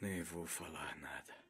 Nem vou falar nada.